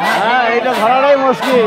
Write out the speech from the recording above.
হ্যাঁ এইটা ধরাটাই মুশকিল।